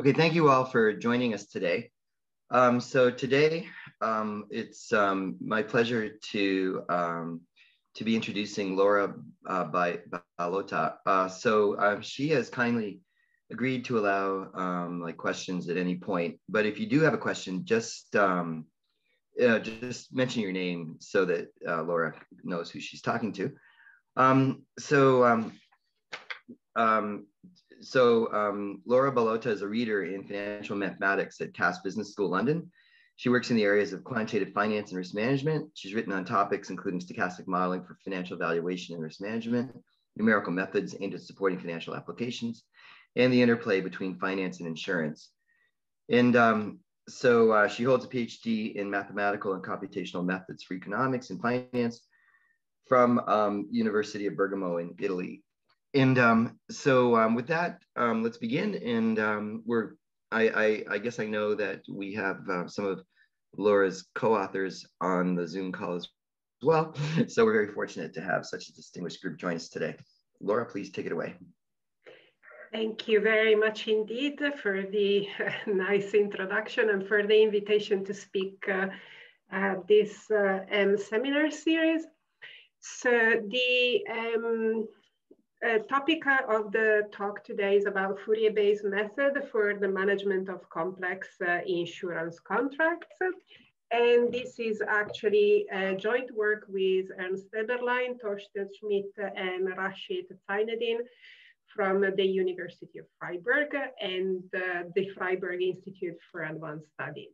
Okay, thank you all for joining us today. Um, so today, um, it's um, my pleasure to um, to be introducing Laura uh, by Ballotta. Uh, so uh, she has kindly agreed to allow um, like questions at any point. But if you do have a question, just um, uh, just mention your name so that uh, Laura knows who she's talking to. so um, so um, Laura Ballotta is a reader in financial mathematics at Cass Business School, London. She works in the areas of quantitative finance and risk management. She's written on topics including stochastic modeling for financial valuation and risk management, numerical methods aimed at supporting financial applications, and the interplay between finance and insurance. And um, so uh, she holds a PhD in mathematical and computational methods for economics and finance from um, University of Bergamo in Italy. And um, so um, with that, um, let's begin. And um, we're, I, I, I, guess I know that we have uh, some of Laura's co-authors on the Zoom call as well. So we're very fortunate to have such a distinguished group join us today. Laura, please take it away. Thank you very much indeed for the nice introduction and for the invitation to speak uh, at this uh, um, seminar series. So the um, uh, topic of the talk today is about Fourier-based method for the management of complex uh, insurance contracts. And this is actually a joint work with Ernst Eberlein, Thorsten Schmidt, and Raghid Zeineddine from the University of Freiburg and uh, the Freiburg Institute for Advanced Studies.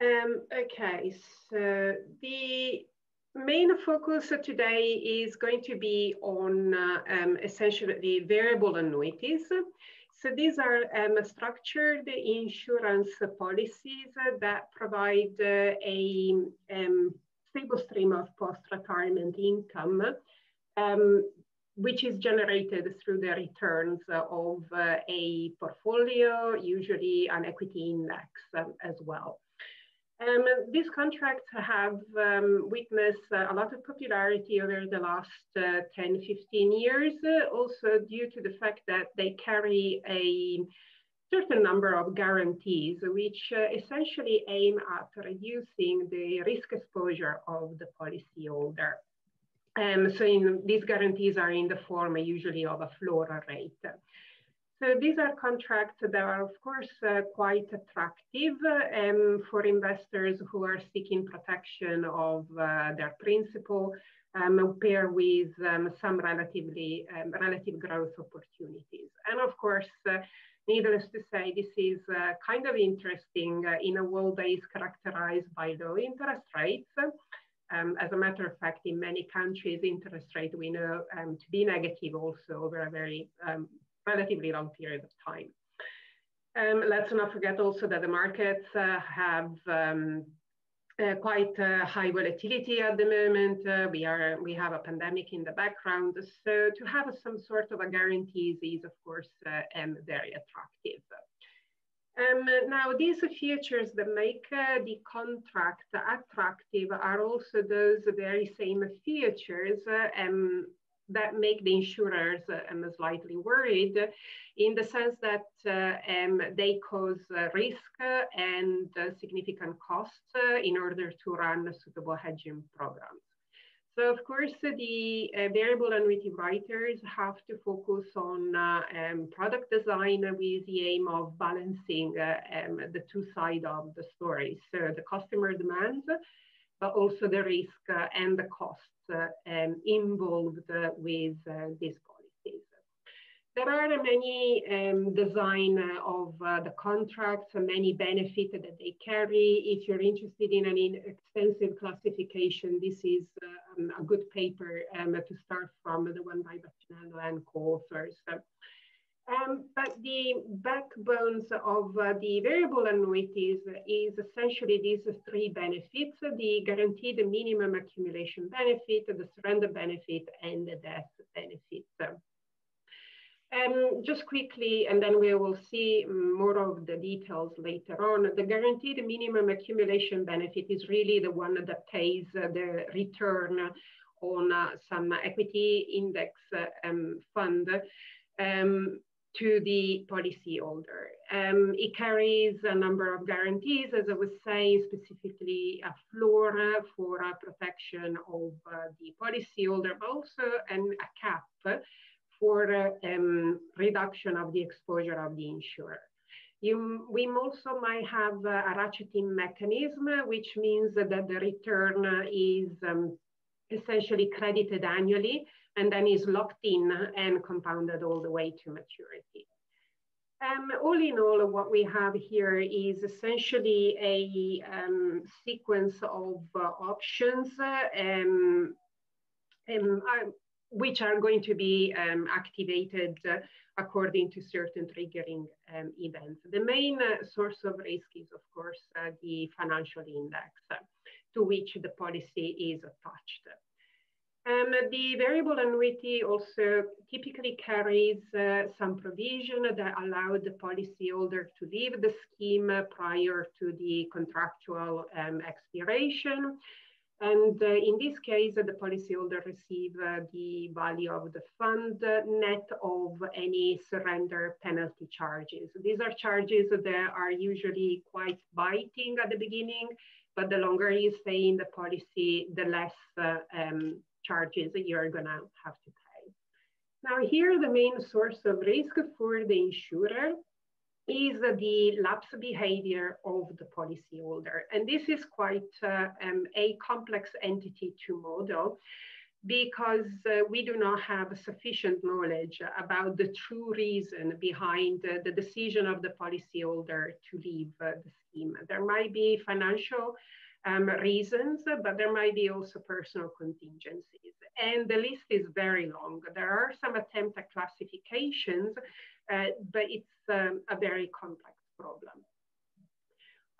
Um, okay, so the main focus today is going to be on uh, um, essentially variable annuities. So these are um, structured insurance policies that provide uh, a um, stable stream of post-retirement income, um, which is generated through the returns of uh, a portfolio, usually an equity index um, as well. Um, these contracts have um, witnessed a lot of popularity over the last uh, 10, 15 years, uh, also due to the fact that they carry a certain number of guarantees, which uh, essentially aim at reducing the risk exposure of the policyholder. Um, so in, these guarantees are in the form usually of a floor rate. So these are contracts that are, of course, uh, quite attractive um, for investors who are seeking protection of uh, their principal, um, pair with um, some relatively um, relative growth opportunities. And of course, uh, needless to say, this is uh, kind of interesting uh, in a world that is characterized by low interest rates. Um, as a matter of fact, in many countries, interest rate we know um, to be negative also over a very um, relatively long period of time. Um, let's not forget also that the markets uh, have um, uh, quite uh, high volatility at the moment. Uh, we are we have a pandemic in the background, so to have some sort of a guarantees is of course uh, very attractive. Um, now, these features that make uh, the contract attractive are also those very same features um, that make the insurers um, slightly worried in the sense that uh, um, they cause uh, risk and uh, significant costs uh, in order to run suitable hedging programs. So of course, the uh, variable annuity writers have to focus on uh, um, product design with the aim of balancing um, the two sides of the story. So the customer demands but also the risk uh, and the costs uh, um, involved uh, with these policies. There are many um, design of the contracts, many benefits that they carry. If you're interested in an extensive classification, this is um, a good paper um, to start from, the one by Bacinello and co-authors. Um, but the backbones of uh, the variable annuities is essentially these three benefits, the guaranteed minimum accumulation benefit, the surrender benefit, and the death benefit. Um, just quickly, and then we will see more of the details later on. The guaranteed minimum accumulation benefit is really the one that pays the return on uh, some equity index uh, um, fund. Um, to the policyholder. Um, it carries a number of guarantees, as I was saying, specifically a floor for uh, protection of uh, the policyholder, but also an, a cap for uh, um, reduction of the exposure of the insurer. You, we also might have a ratcheting mechanism, which means that the return is um, essentially credited annually and then is locked in and compounded all the way to maturity. Um, all in all, what we have here is essentially a um, sequence of uh, options um, um uh, which are going to be um, activated uh, according to certain triggering um, events. The main uh, source of risk is, of course, uh, the financial index to which the policy is attached. Um, the variable annuity also typically carries uh, some provision that allow the policyholder to leave the scheme prior to the contractual um, expiration. And uh, in this case, the policyholder receive uh, the value of the fund net of any surrender penalty charges. These are charges that are usually quite biting at the beginning, but the longer you stay in the policy, the less uh, um, charges that you're gonna have to pay. Now here, the main source of risk for the insurer is the lapse behavior of the policyholder. And this is quite uh, um, a complex entity to model because uh, we do not have sufficient knowledge about the true reason behind uh, the decision of the policyholder to leave uh, the scheme. There might be financial um, reasons, but there might be also personal contingencies. And the list is very long. There are some attempt at classifications, uh, but it's um, a very complex problem.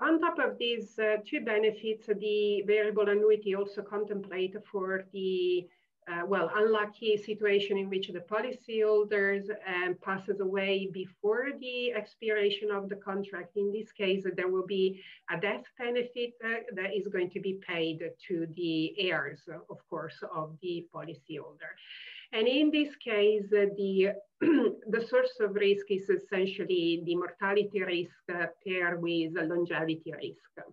On top of these uh, two benefits, the variable annuity also contemplate for the uh, well, unlucky situation in which the policyholders um, passes away before the expiration of the contract. In this case, there will be a death benefit uh, that is going to be paid to the heirs, of course, of the policyholder. And in this case, uh, the, the source of risk is essentially the mortality risk uh, paired with longevity risk.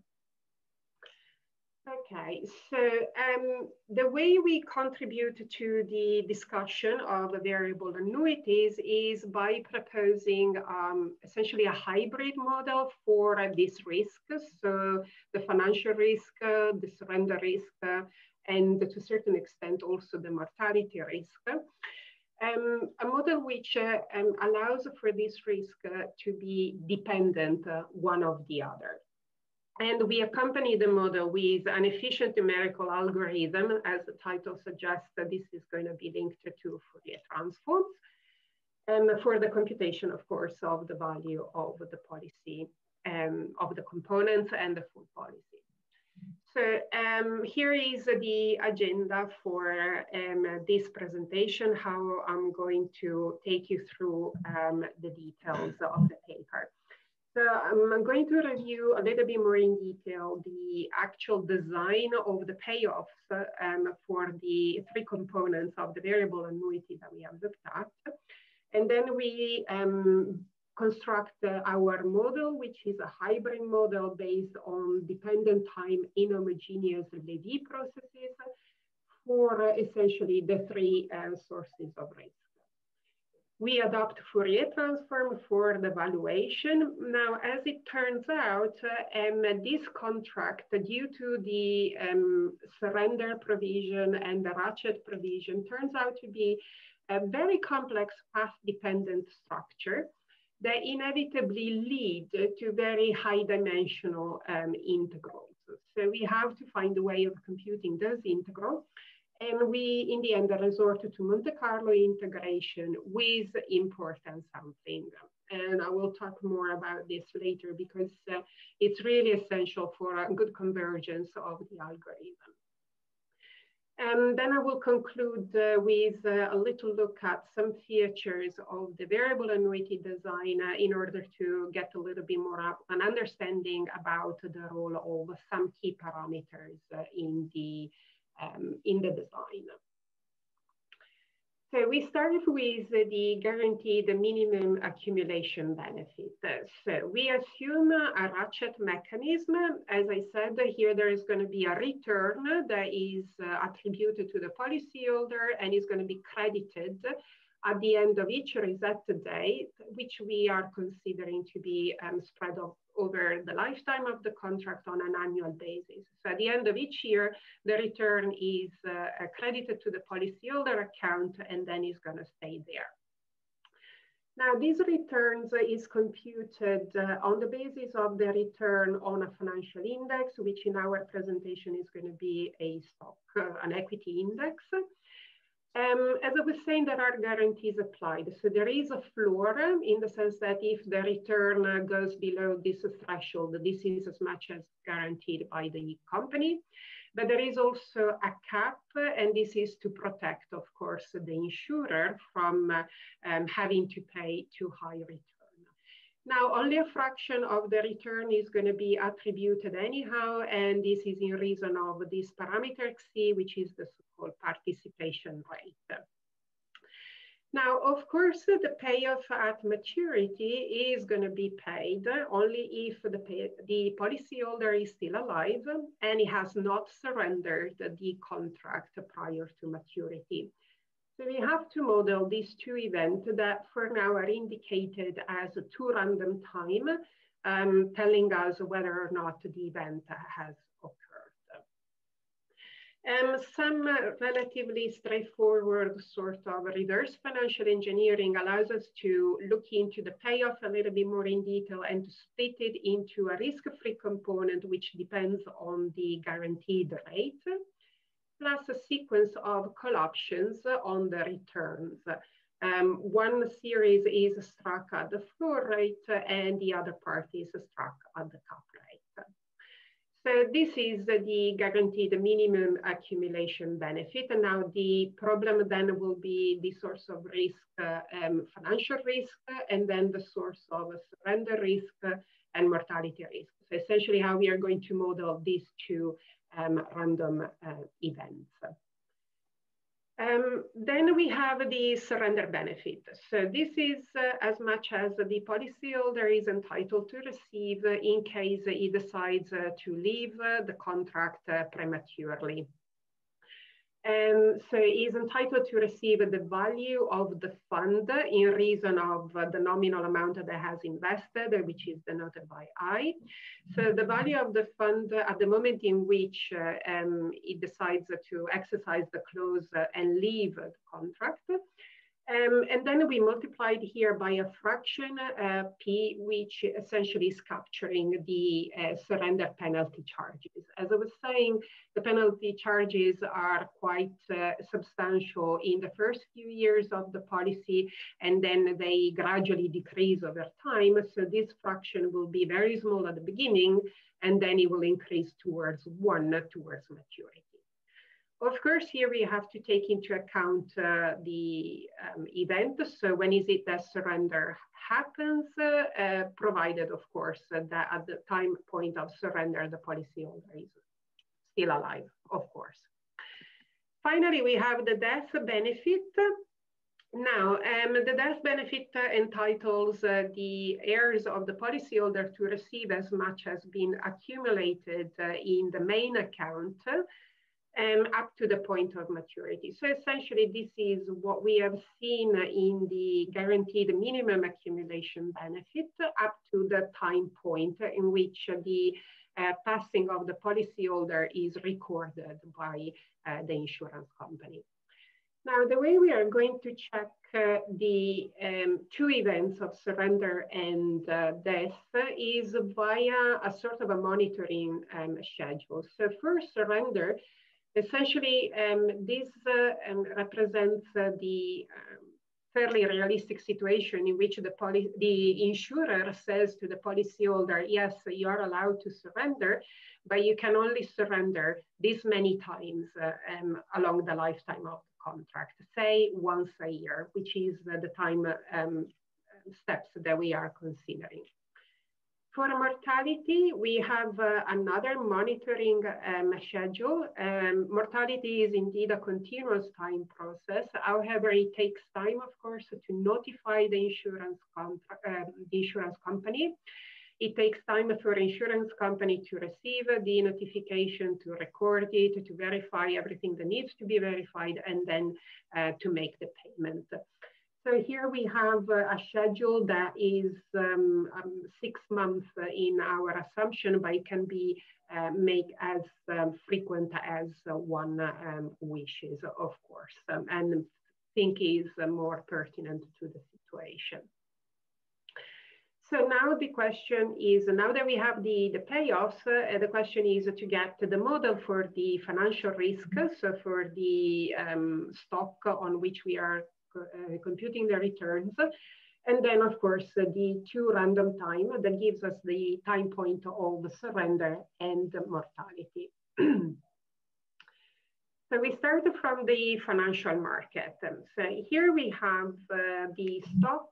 Okay, so um, the way we contribute to the discussion of the variable annuities is by proposing um, essentially a hybrid model for uh, this risk. So the financial risk, uh, the surrender risk, uh, and to a certain extent also the mortality risk. Um, a model which um, allows for this risk to be dependent uh, one of the other. And we accompany the model with an efficient numerical algorithm, as the title suggests, that this is going to be linked to Fourier transforms, and for the computation, of course, of the value of the policy, um, of the components and the full policy. So um, here is the agenda for um, this presentation, how I'm going to take you through um, the details of the paper. So I'm going to review a little bit more in detail the actual design of the payoffs um, for the three components of the variable annuity that we have looked at. And then we um, construct uh, our model, which is a hybrid model based on dependent time inhomogeneous Levy processes for uh, essentially the three uh, sources of risk. We adopt Fourier transform for the valuation. Now, as it turns out, um, this contract, due to the um, surrender provision and the ratchet provision, turns out to be a very complex path-dependent structure that inevitably lead to very high dimensional um, integrals. So we have to find a way of computing those integrals and we, in the end, resort to Monte Carlo integration with importance sampling. And I will talk more about this later because uh, it's really essential for a good convergence of the algorithm. And then I will conclude uh, with uh, a little look at some features of the variable annuity design uh, in order to get a little bit more of an understanding about the role of some key parameters uh, in the um, in the design. So we started with the guaranteed minimum accumulation benefit. So we assume a ratchet mechanism. As I said, here there is going to be a return that is uh, attributed to the policyholder and is going to be credited at the end of each reset date, which we are considering to be um, spread over the lifetime of the contract on an annual basis. So at the end of each year, the return is uh, credited to the policyholder account and then is going to stay there. Now, these returns uh, is computed uh, on the basis of the return on a financial index, which in our presentation is going to be a stock, uh, an equity index. Um, as I was saying, there are guarantees applied. So there is a floor in the sense that if the return goes below this threshold, this is as much as guaranteed by the company. But there is also a cap, and this is to protect, of course, the insurer from uh, um, having to pay too high return. Now, only a fraction of the return is going to be attributed anyhow, and this is in reason of this parameter C, which is the so-called participation rate. Now, of course, the payoff at maturity is going to be paid only if the, pay, the policyholder is still alive and he has not surrendered the contract prior to maturity. So we have to model these two events that for now are indicated as two random time, um, telling us whether or not the event has. Um, some relatively straightforward sort of reverse financial engineering allows us to look into the payoff a little bit more in detail and to split it into a risk-free component, which depends on the guaranteed rate plus a sequence of call options on the returns. Um, one series is struck at the floor rate and the other part is struck at the cap. So this is the guaranteed minimum accumulation benefit. And now the problem then will be the source of risk, uh, um, financial risk, and then the source of surrender risk and mortality risk. So essentially how we are going to model these two um, random uh, events. Um, then we have the surrender benefit. So this is uh, as much as the policyholder is entitled to receive in case he decides uh, to leave uh, the contract uh, prematurely. Um, so he is entitled to receive the value of the fund in reason of the nominal amount that has invested, which is denoted by I. So the value of the fund at the moment in which uh, um, it decides to exercise the clause and leave the contract um, and then we multiplied here by a fraction uh, p, which essentially is capturing the uh, surrender penalty charges. As I was saying, the penalty charges are quite uh, substantial in the first few years of the policy, and then they gradually decrease over time. So this fraction will be very small at the beginning, and then it will increase towards one towards maturity. Of course, here we have to take into account uh, the um, event. So when is it that surrender happens, uh, uh, provided, of course, that at the time point of surrender, the policyholder is still alive, of course. Finally, we have the death benefit. Now, um, the death benefit entitles uh, the heirs of the policyholder to receive as much as been accumulated uh, in the main account um, up to the point of maturity. So essentially, this is what we have seen in the guaranteed minimum accumulation benefit up to the time point in which the uh, passing of the policyholder is recorded by uh, the insurance company. Now, the way we are going to check uh, the um, two events of surrender and uh, death is via a sort of a monitoring um, schedule. So for surrender, Essentially, um, this uh, um, represents uh, the um, fairly realistic situation in which the, the insurer says to the policyholder, yes, you are allowed to surrender, but you can only surrender this many times uh, um, along the lifetime of the contract, say once a year, which is the time um, steps that we are considering. For mortality, we have uh, another monitoring um, schedule. Um, mortality is indeed a continuous time process. However, it takes time, of course, to notify the insurance, um, the insurance company. It takes time for insurance company to receive the notification, to record it, to verify everything that needs to be verified, and then uh, to make the payment. So here we have a schedule that is um, um, six months in our assumption, but it can be uh, made as um, frequent as uh, one um, wishes, of course, um, and think is uh, more pertinent to the situation. So now the question is, now that we have the, the payoffs, uh, the question is to get the model for the financial risk, so for the um, stock on which we are uh, computing the returns. And then, of course, uh, the two random time that gives us the time point of the surrender and mortality. so we start from the financial market. So here we have uh, the stock,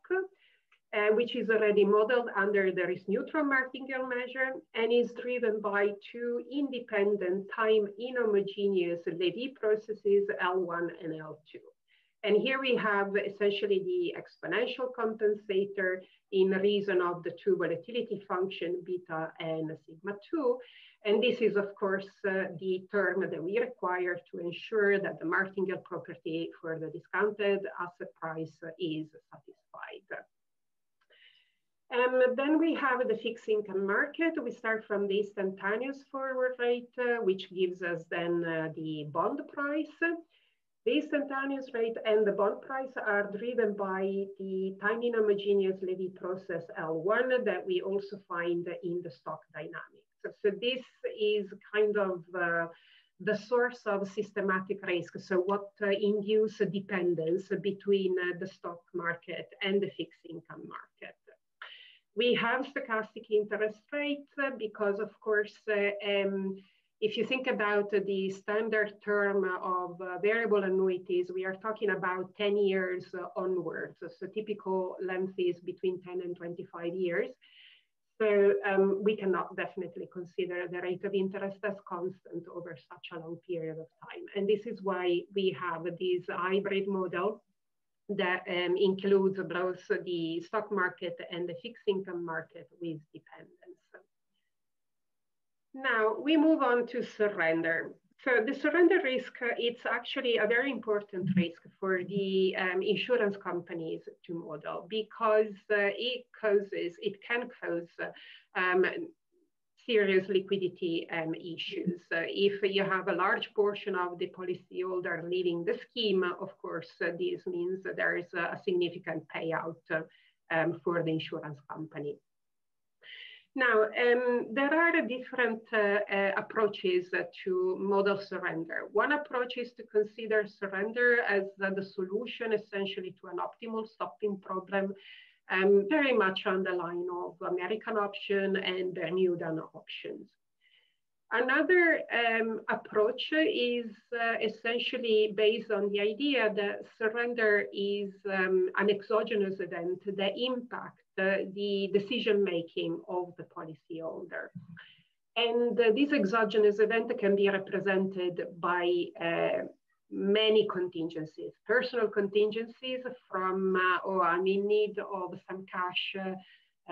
uh, which is already modeled under the risk neutral martingale measure and is driven by two independent time inhomogeneous Levy processes, L1 and L2. And here we have essentially the exponential compensator in reason of the two volatility function, beta and sigma 2. And this is, of course, uh, the term that we require to ensure that the martingale property for the discounted asset price is satisfied. And then we have the fixed income market. We start from the instantaneous forward rate, uh, which gives us then uh, the bond price. The instantaneous rate and the bond price are driven by the time inhomogeneous Levy process L1 that we also find in the stock dynamics. So this is kind of uh, the source of systematic risk. So what uh, induce dependence between uh, the stock market and the fixed income market. We have stochastic interest rates because of course uh, um, if you think about the standard term of uh, variable annuities, we are talking about 10 years uh, onwards. So typical length is between 10 and 25 years. So um, we cannot definitely consider the rate of interest as constant over such a long period of time. And this is why we have this hybrid model that um, includes both the stock market and the fixed income market with dependence. Now we move on to surrender. So the surrender risk, uh, it's actually a very important risk for the um, insurance companies to model because uh, it causes, it can cause um, serious liquidity um, issues. Uh, if you have a large portion of the policyholder leaving the scheme, of course, uh, this means that there is a significant payout uh, um, for the insurance company. Now, um, there are different uh, uh, approaches to model surrender. One approach is to consider surrender as uh, the solution essentially to an optimal stopping problem, um, very much on the line of American option and Bermudan options. Another um, approach is uh, essentially based on the idea that surrender is um, an exogenous event that impacts the, the decision making of the policyholder. And uh, this exogenous event can be represented by uh, many contingencies, personal contingencies from, uh, oh, I'm in need of some cash uh,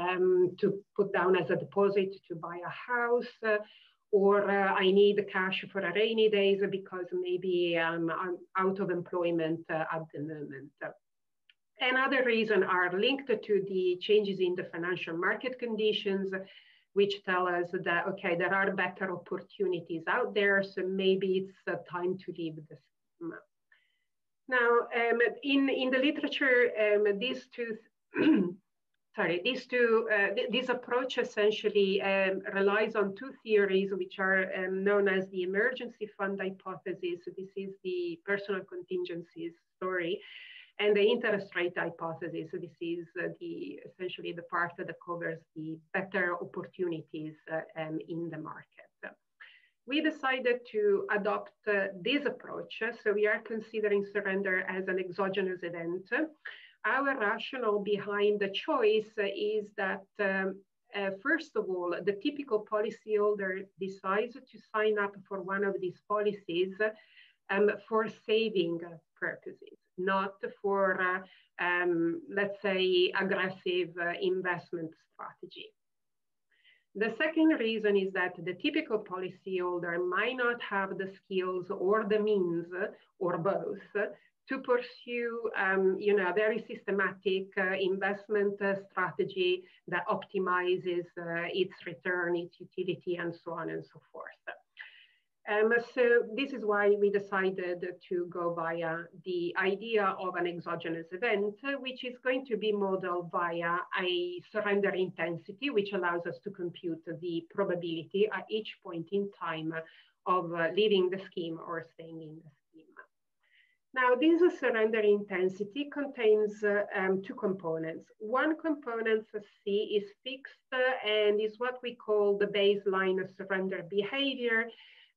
um, to put down as a deposit to buy a house, or uh, I need cash for a rainy days because maybe I'm out of employment uh, at the moment. Another reason are linked to the changes in the financial market conditions, which tell us that, okay, there are better opportunities out there, so maybe it's time to leave the scheme. Now, um, in, in the literature, um, these two sorry, these two, uh, th this approach essentially um, relies on two theories, which are um, known as the emergency fund hypothesis. So this is the personal contingencies story, and the interest rate hypothesis. So this is uh, the essentially the part that covers the better opportunities uh, um, in the market. We decided to adopt uh, this approach. So we are considering surrender as an exogenous event our rationale behind the choice is that um, uh, first of all, the typical policyholder decides to sign up for one of these policies um, for saving purposes, not for, uh, um, let's say, aggressive uh, investment strategy. The second reason is that the typical policyholder might not have the skills or the means or both to pursue um, you know, a very systematic uh, investment uh, strategy that optimizes uh, its return, its utility, and so on and so forth. Um, so this is why we decided to go via the idea of an exogenous event, which is going to be modeled via a surrender intensity, which allows us to compute the probability at each point in time of uh, leaving the scheme or staying in the scheme. Now, this surrender intensity contains uh, um, two components. One component, C, is fixed uh, and is what we call the baseline of surrender behavior,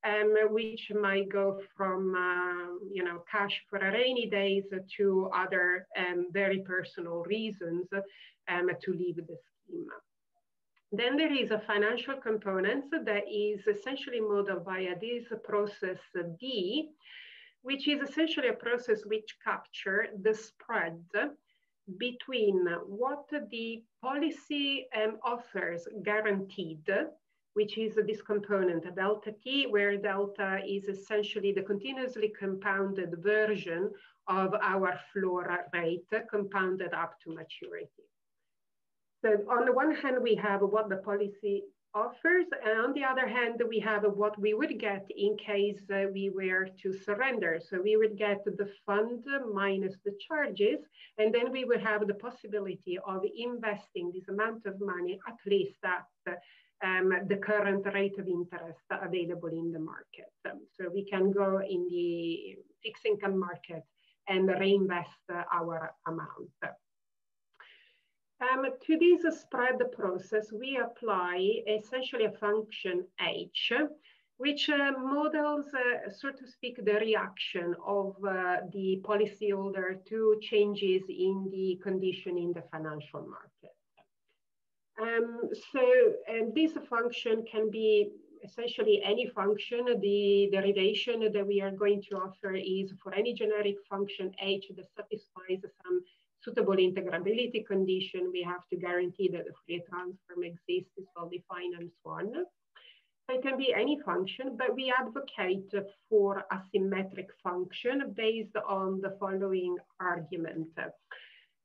um, which might go from uh, you know cash for rainy days to other um, very personal reasons um, to leave the scheme. Then there is a financial component that is essentially modeled via this process D, which is essentially a process which capture the spread between what the policy um, offers guaranteed which is this component, delta t, where delta is essentially the continuously compounded version of our floor rate compounded up to maturity. So on the one hand, we have what the policy offers, and on the other hand, we have what we would get in case we were to surrender. So we would get the fund minus the charges, and then we would have the possibility of investing this amount of money at least at um, the current rate of interest available in the market. Um, so we can go in the fixed income market and reinvest uh, our amount. Um, to this spread process, we apply essentially a function h, which uh, models, uh, so to speak, the reaction of uh, the policyholder to changes in the condition in the financial market. Um, so um, this function can be essentially any function. The derivation that we are going to offer is for any generic function h that satisfies some suitable integrability condition, we have to guarantee that the Fourier transform exists, is well defined, and so on. So it can be any function, but we advocate for a symmetric function based on the following argument.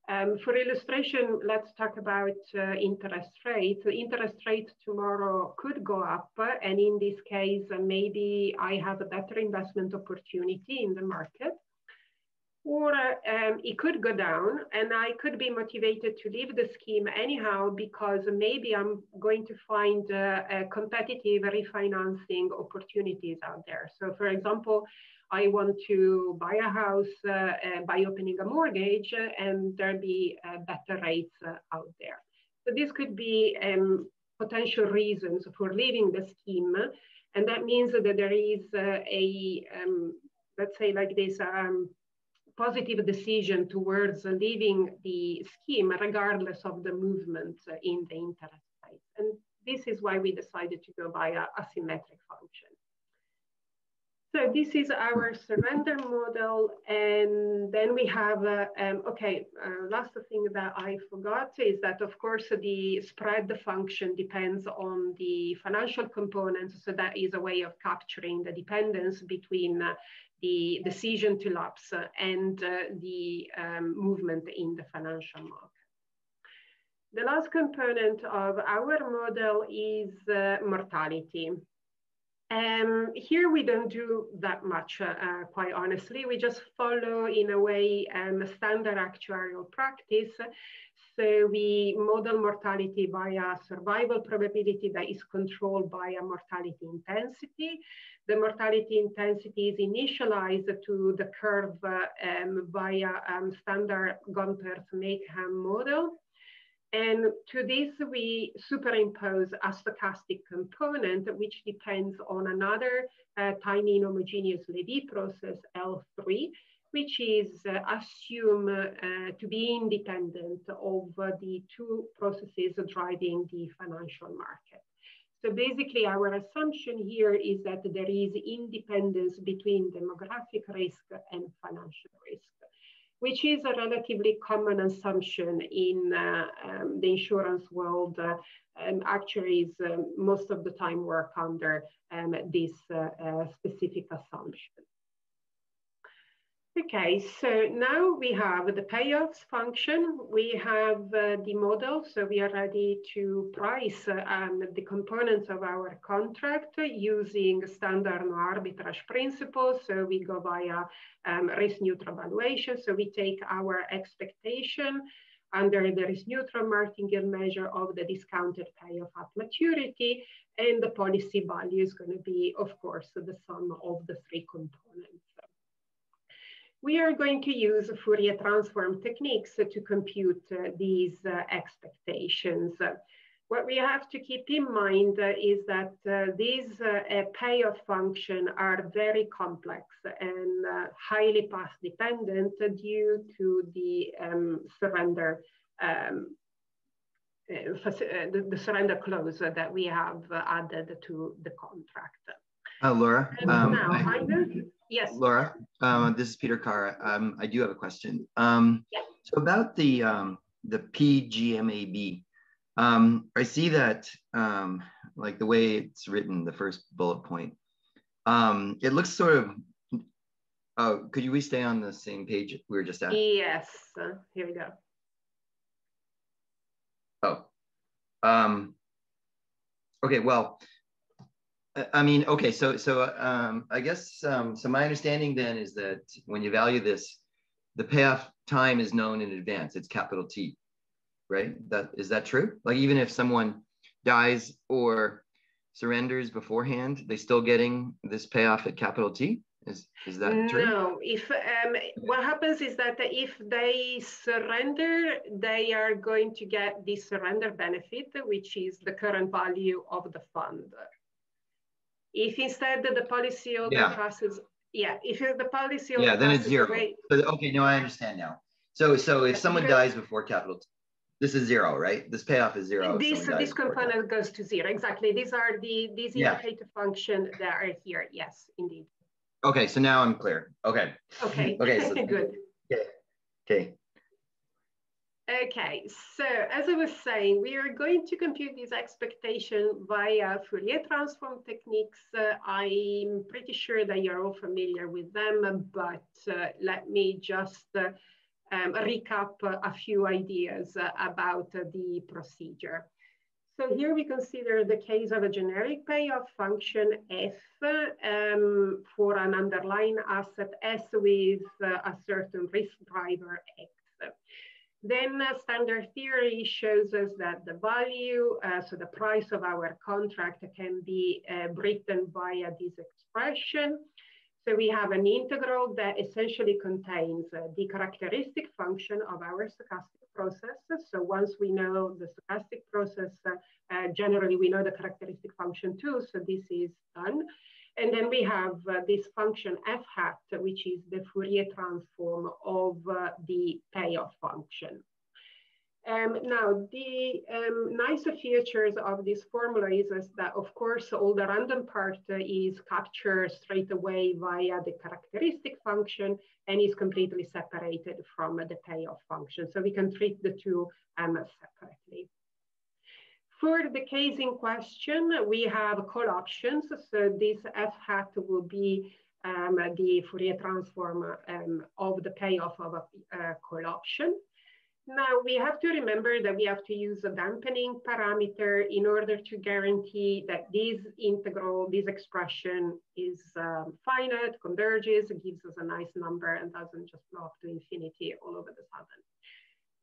Um, for illustration, let's talk about uh, interest rates. The interest rate tomorrow could go up, and in this case, uh, maybe I have a better investment opportunity in the market. Or um, it could go down, and I could be motivated to leave the scheme anyhow because maybe I'm going to find uh, competitive refinancing opportunities out there. So, for example, I want to buy a house uh, uh, by opening a mortgage uh, and there'll be better rates out there. So this could be um, potential reasons for leaving the scheme. And that means that there is a, um, let's say like this, um, positive decision towards leaving the scheme regardless of the movement in the interest rate. And this is why we decided to go by a, symmetric function. So this is our surrender model. And then we have, uh, um, okay, uh, last thing that I forgot is that of course the spread function depends on the financial components. So that is a way of capturing the dependence between uh, the decision to lapse and uh, the um, movement in the financial market. The last component of our model is uh, mortality. Um, here we don't do that much, uh, uh, quite honestly. We just follow, in a way, um, a standard actuarial practice. So we model mortality by a survival probability that is controlled by a mortality intensity. The mortality intensity is initialized to the curve um, via um, standard Gompertz-Makeham model. And to this, we superimpose a stochastic component, which depends on another uh, time inhomogeneous Levy process, L3, which is uh, assumed uh, to be independent of uh, the two processes driving the financial market. So basically our assumption here is that there is independence between demographic risk and financial risk, which is a relatively common assumption in uh, um, the insurance world. Uh, and actuaries um, most of the time work under um, this uh, uh, specific assumption. Okay, so now we have the payoffs function. We have uh, the model, so we are ready to price um, the components of our contract using standard arbitrage principles. So we go via um, risk neutral valuation. So we take our expectation under the risk neutral martingale measure of the discounted payoff at maturity, and the policy value is going to be, of course, the sum of the three components we are going to use Fourier transform techniques to compute uh, these uh, expectations. What we have to keep in mind is that uh, these payoff functions are very complex and highly path dependent due to the um, surrender um, the, surrender clause that we have added to the contract. Uh, Laura, um, I, yes. Laura, um, this is Peter Carr. Um, I do have a question. Um, yeah. So about the um, the PGMAB, um, I see that um, like the way it's written, the first bullet point, um, it looks sort of. Uh, could you we stay on the same page we were just at? Yes. Uh, here we go. Oh. Um, okay. Well, I mean, okay, so so um, I guess um, so. My understanding then is that when you value this, the payoff time is known in advance. It's capital T, right? That is that true? Like even if someone dies or surrenders beforehand, they still getting this payoff at capital T. Is is that true? No. If um, what happens is that if they surrender, they are going to get the surrender benefit, which is the current value of the fund. If instead the policy policyholder yeah. passes, yeah, if the policyholder yeah, then it's zero. So, okay, no, I understand now. So, so if someone dies before capital, this is zero, right? This payoff is zero. This this component goes to zero. Exactly. These are the these yeah. indicator function that are here. Yes, indeed. Okay, so now I'm clear. Okay. Okay. okay. So, Good. Okay. Okay. Okay, so as I was saying, we are going to compute this expectation via Fourier transform techniques. Uh, I'm pretty sure that you're all familiar with them, but uh, let me just uh, um, recap a few ideas about the procedure. So here we consider the case of a generic payoff function f um, for an underlying asset s with uh, a certain risk driver x. Then uh, standard theory shows us that the value, uh, so the price of our contract can be uh, written via this expression. So we have an integral that essentially contains uh, the characteristic function of our stochastic process. So once we know the stochastic process, uh, uh, generally we know the characteristic function too, so this is done. And then we have uh, this function f hat, which is the Fourier transform of uh, the payoff function. Um, now, the um, nice features of this formula is, is, that, of course, all the random part is captured straight away via the characteristic function and is completely separated from the payoff function. So we can treat the two um, separately. For the case in question, we have call options. So this f hat will be um, the Fourier transform um, of the payoff of a uh, call option. Now we have to remember that we have to use a dampening parameter in order to guarantee that this integral, this expression is um, finite, converges, gives us a nice number and doesn't just blow up to infinity all over the sudden.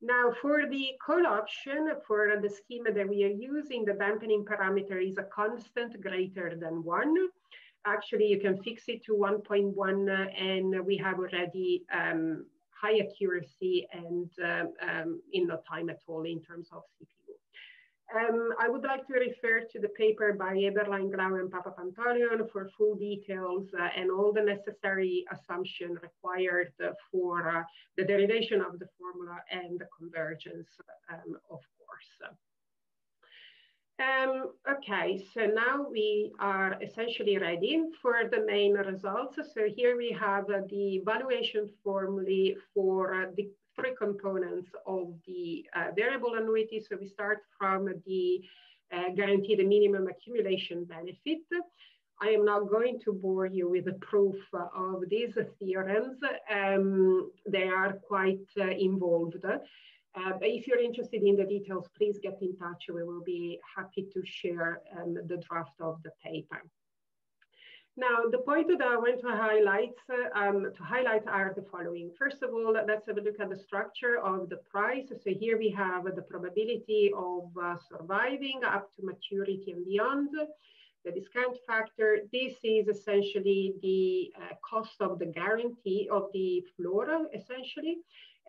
Now for the call option, for the schema that we are using, the dampening parameter is a constant greater than one. Actually, you can fix it to 1.1 and we have already um, high accuracy and um, um, in no time at all in terms of CPU. Um, I would like to refer to the paper by Eberlein, Glau, and Papapantoleon for full details uh, and all the necessary assumption required uh, for uh, the derivation of the formula and the convergence, um, of course. Um, okay, so now we are essentially ready for the main results. So here we have uh, the valuation formula for uh, the three components of the uh, variable annuity. So we start from the uh, guaranteed minimum accumulation benefit. I am not going to bore you with the proof of these theorems. Um, they are quite uh, involved. Uh, but if you're interested in the details, please get in touch. We will be happy to share um, the draft of the paper. Now, the point that I want to highlight, um, to highlight are the following. First of all, let's have a look at the structure of the price. So here we have the probability of uh, surviving up to maturity and beyond. The discount factor, this is essentially the uh, cost of the guarantee of the floor, essentially.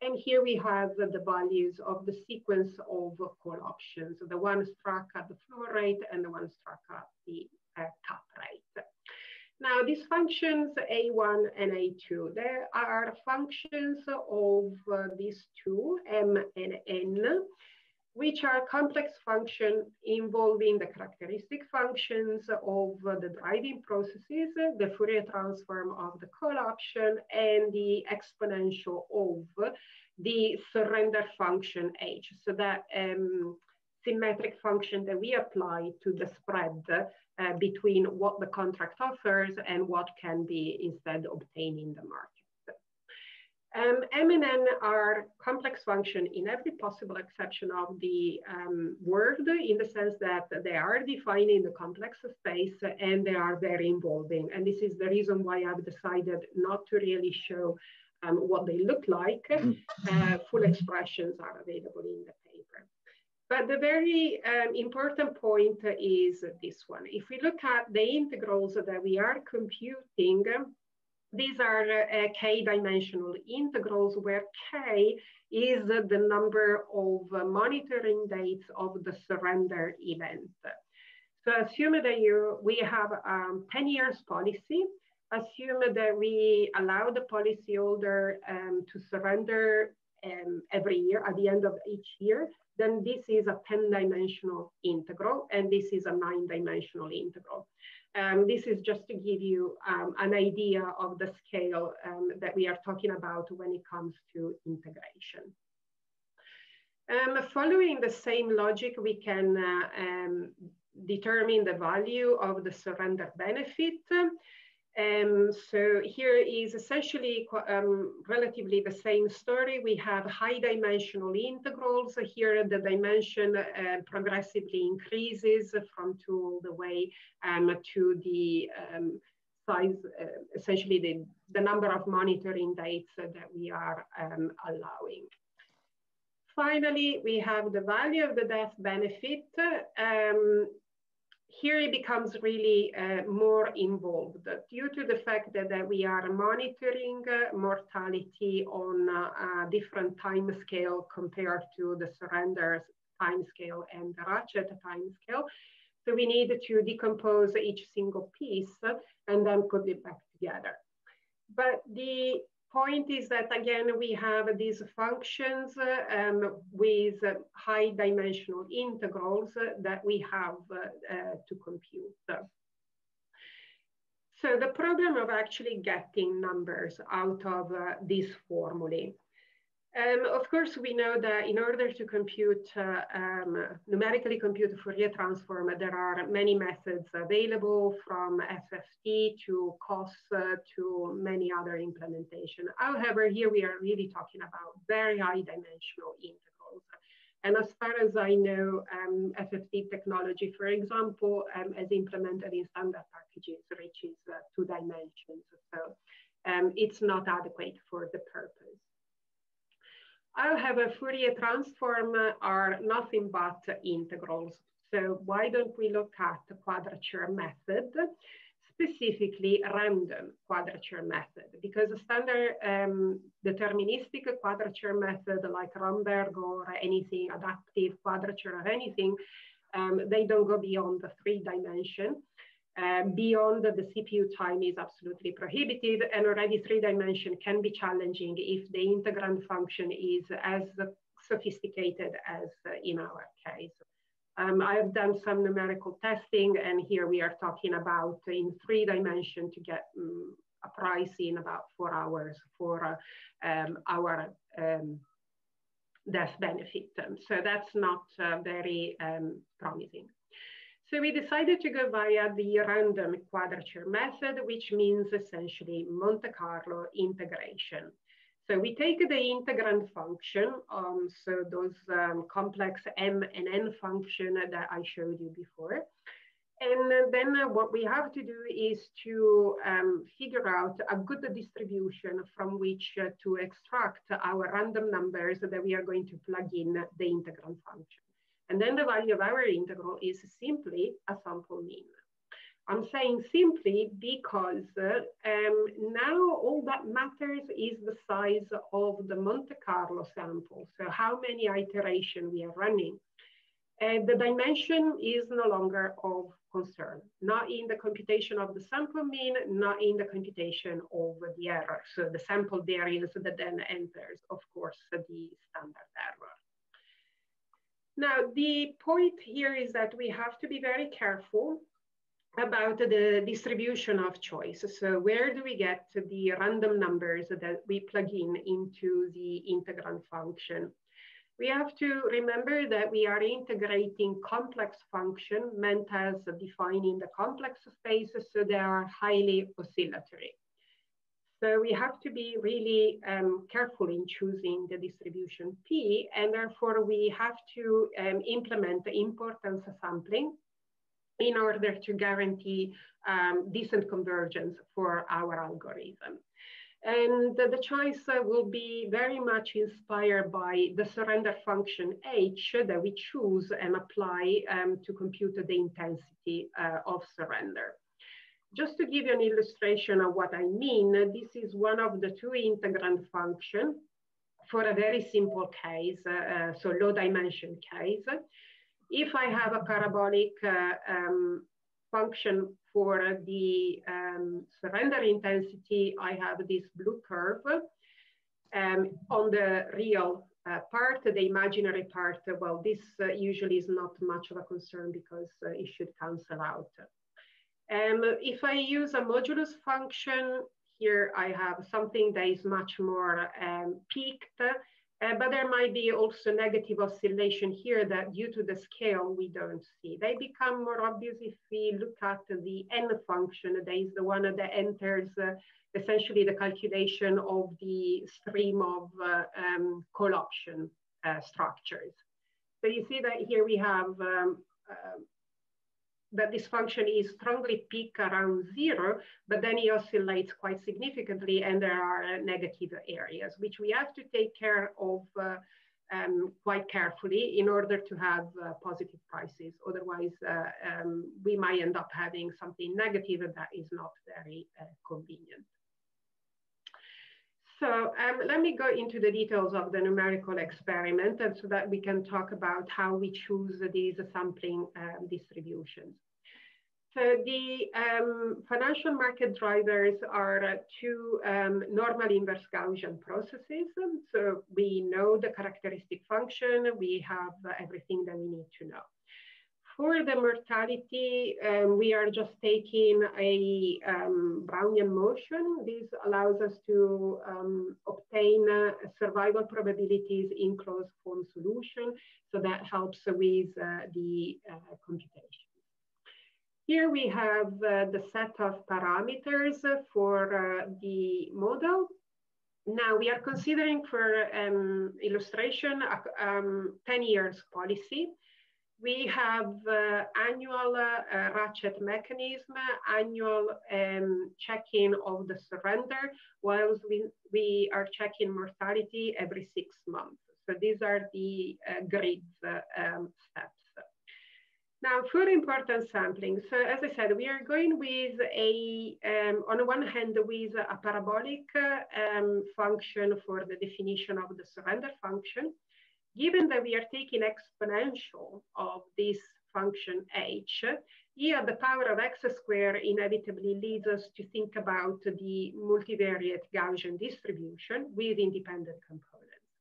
And here we have the values of the sequence of call options, the one struck at the floor rate and the one struck at the uh, cap rate. Now these functions A1 and A2, there are functions of uh, these two, M and N, which are complex functions involving the characteristic functions of the driving processes, the Fourier transform of the call option, and the exponential of the surrender function H. So that um, symmetric function that we apply to the spread uh, between what the contract offers and what can be instead obtained in the market. Um, M and N are complex function in every possible exception of the um, word in the sense that they are defined in the complex space and they are very involving. And this is the reason why I've decided not to really show um, what they look like. Mm-hmm. Uh, full expressions are available in the. But the very um, important point is this one. If we look at the integrals that we are computing, these are uh, k-dimensional integrals where k is the number of uh, monitoring dates of the surrender event. So assume that you, we have a um, 10 years policy, assume that we allow the policyholder um, to surrender um, every year at the end of each year, then this is a 10 dimensional integral and this is a nine dimensional integral. Um, this is just to give you um, an idea of the scale um, that we are talking about when it comes to integration. Um, following the same logic, we can uh, um, determine the value of the surrender benefit. Um, so here is essentially um, relatively the same story. We have high dimensional integrals. Here the dimension uh, progressively increases from two all the way um, to the um, size, uh, essentially the, the number of monitoring dates that we are um, allowing. Finally, we have the value of the death benefit. Um, here it becomes really uh, more involved due to the fact that, that we are monitoring uh, mortality on uh, a different time scale compared to the surrender time scale and the ratchet time scale. So we need to decompose each single piece and then put it back together. But the point is that again, we have these functions um, with high dimensional integrals that we have uh, to compute. So the problem of actually getting numbers out of uh, these formulae um, of course, we know that in order to compute, uh, um, numerically compute Fourier transform, there are many methods available from FFT to COS uh, to many other implementation. However, here we are really talking about very high dimensional integrals. And as far as I know, um, FFT technology, for example, um, as implemented in standard packages, reaches uh, two dimensions. So um, it's not adequate for the purpose. I have a Fourier transform are nothing but integrals. So why don't we look at the quadrature method? specifically random quadrature method because the standard um, deterministic quadrature method like Romberg or anything adaptive quadrature or anything, um, they don't go beyond the three dimension. Uh, beyond the CPU time is absolutely prohibitive and already three dimension can be challenging if the integrand function is as sophisticated as uh, in our case. Um, I've done some numerical testing and here we are talking about in three dimension to get um, a price in about four hours for uh, um, our um, death benefit. so that's not uh, very um, promising. So we decided to go via the random quadrature method, which means essentially Monte Carlo integration. So we take the integrand function, um, so those um, complex m and n function that I showed you before. And then what we have to do is to um, figure out a good distribution from which to extract our random numbers that we are going to plug in the integrand function. And then the value of our integral is simply a sample mean. I'm saying simply because uh, um, now all that matters is the size of the Monte Carlo sample. So how many iterations we are running. And the dimension is no longer of concern, not in the computation of the sample mean, not in the computation of the error. So the sample variance that then enters, of course, the standard error. Now, the point here is that we have to be very careful about the distribution of choice. So where do we get the random numbers that we plug in into the integrand function? We have to remember that we are integrating complex function meant as defining the complex spaces, so they are highly oscillatory. So we have to be really um, careful in choosing the distribution P, and therefore we have to um, implement the importance sampling in order to guarantee um, decent convergence for our algorithm. And the, the choice uh, will be very much inspired by the surrender function H that we choose and apply um, to compute the intensity uh, of surrender. Just to give you an illustration of what I mean, this is one of the two integrand function for a very simple case, uh, uh, so low dimension case. If I have a parabolic uh, um, function for the um, surrender intensity, I have this blue curve. Um, on the real uh, part, the imaginary part, well, this uh, usually is not much of a concern because uh, it should cancel out. Um, if I use a modulus function, here I have something that is much more um, peaked, uh, but there might be also negative oscillation here that due to the scale we don't see. They become more obvious if we look at the n function, that is the one that enters uh, essentially the calculation of the stream of uh, um, option uh, structures. So you see that here we have um, uh, that this function is strongly peak around zero, but then it oscillates quite significantly and there are negative areas, which we have to take care of uh, um, quite carefully in order to have uh, positive prices. Otherwise, uh, um, we might end up having something negative that is not very uh, convenient. So um, let me go into the details of the numerical experiment and so that we can talk about how we choose these sampling um, distributions. So the um, financial market drivers are two um, normal inverse Gaussian processes. So we know the characteristic function, we have everything that we need to know. For the mortality, um, we are just taking a um, Brownian motion. This allows us to um, obtain uh, survival probabilities in closed form solution. So that helps with uh, the uh, computation. Here we have uh, the set of parameters for uh, the model. Now we are considering for um, illustration a um, 10 years policy we have uh, annual uh, ratchet mechanism, annual um, check-in of the surrender, whilst we, we are checking mortality every six months. So these are the uh, grids uh, um, steps. Now, for importance sampling, so as I said, we are going with a, um, on one hand, with a parabolic um, function for the definition of the surrender function. Given that we are taking exponential of this function h, here the power of x squared inevitably leads us to think about the multivariate Gaussian distribution with independent components.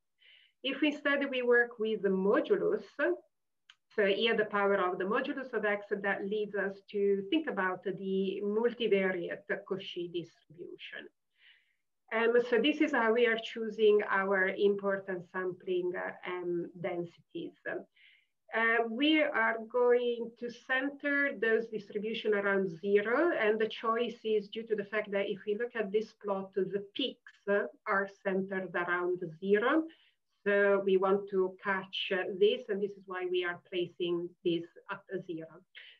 If instead we work with the modulus, so here the power of the modulus of x that leads us to think about the multivariate Cauchy distribution. Um, so this is how we are choosing our importance sampling um, densities. Uh, we are going to center those distribution around zero and the choice is due to the fact that if we look at this plot, the peaks are centered around zero. So we want to catch this, and this is why we are placing this at zero.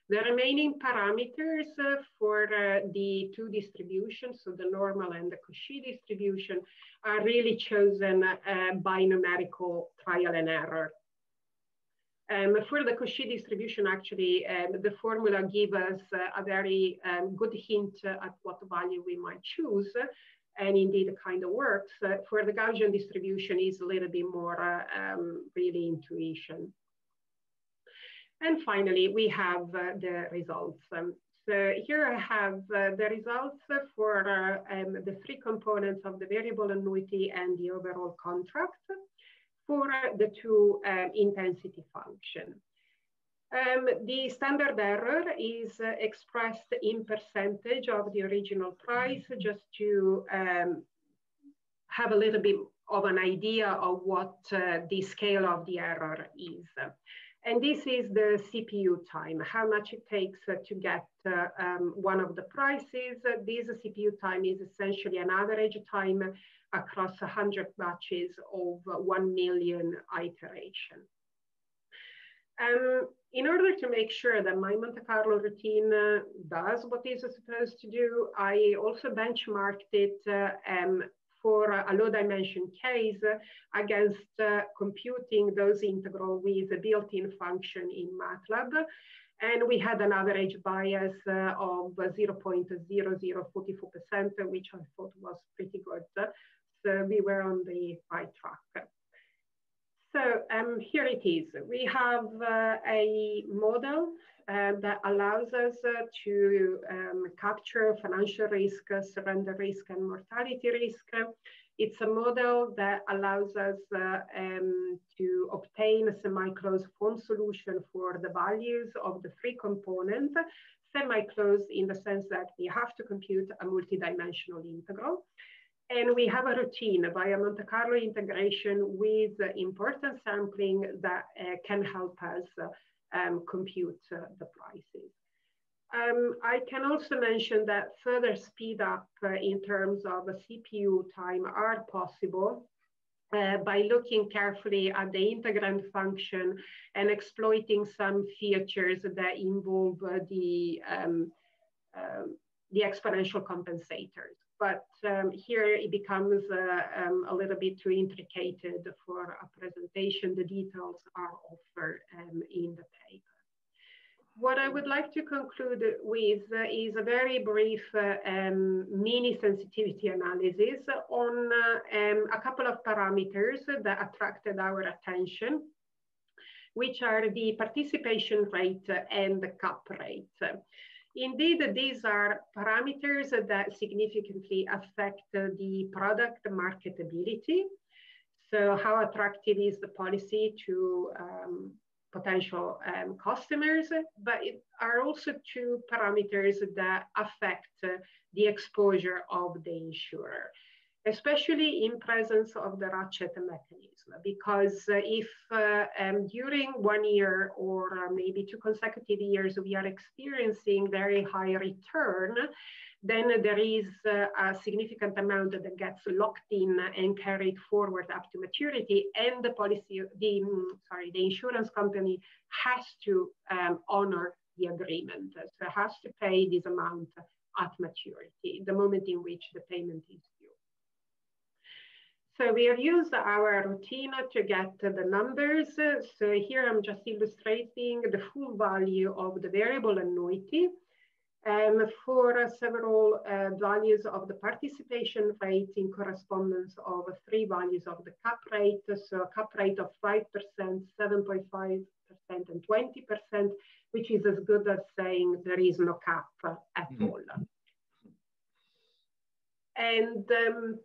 The remaining parameters uh, for uh, the two distributions, so the normal and the Cauchy distribution, are really chosen uh, by numerical trial and error. Um, for the Cauchy distribution, actually, um, the formula gives us uh, a very um, good hint at what value we might choose and indeed it kind of works. Uh, for the Gaussian distribution is a little bit more uh, um, really intuition. And finally, we have uh, the results. Um, so here I have uh, the results for uh, um, the three components of the variable annuity and the overall contract for the two um, intensity function. Um, the standard error is uh, expressed in percentage of the original price just to um, have a little bit of an idea of what uh, the scale of the error is. And this is the CPU time, how much it takes uh, to get uh, um, one of the prices. this CPU time is essentially an average time across 100 batches of 1 million iteration. Um, in order to make sure that my Monte Carlo routine uh, does what it's supposed to do, I also benchmarked it uh, um, for a low dimension case against uh, computing those integral with a built-in function in MATLAB. And we had an average bias uh, of 0.0044%, which I thought was pretty good. So we were on the right track. So um, here it is. We have uh, a model uh, that allows us uh, to um, capture financial risk, surrender risk, and mortality risk. It's a model that allows us uh, um, to obtain a semi-closed form solution for the values of the three components, semi-closed in the sense that we have to compute a multidimensional integral. And we have a routine via Monte Carlo integration with importance sampling that uh, can help us um, compute uh, the prices. Um, I can also mention that further speed up uh, in terms of CPU time are possible uh, by looking carefully at the integrand function and exploiting some features that involve uh, the, um, um the exponential compensators but um, here it becomes uh, um, a little bit too intricate for a presentation. The details are offered um, in the paper. What I would like to conclude with uh, is a very brief uh, um, mini sensitivity analysis on uh, um, a couple of parameters that attracted our attention, which are the participation rate and the cap rate. Indeed, these are parameters that significantly affect the product marketability. So how attractive is the policy to um, potential um, customers, but it are also two parameters that affect the exposure of the insurer especially in presence of the ratchet mechanism. Because uh, if uh, um, during one year or uh, maybe two consecutive years we are experiencing very high return, then there is a significant amount that gets locked in and carried forward up to maturity, and the policy, the mm, sorry, the insurance company has to um, honor the agreement, so has to pay this amount at maturity, the moment in which the payment is So we have used our routine to get the numbers. So here I'm just illustrating the full value of the variable annuity um, for several uh, values of the participation rate in correspondence of three values of the cap rate. So a cap rate of 5%, 7.5%, and 20%, which is as good as saying there is no cap at mm -hmm. all. And um,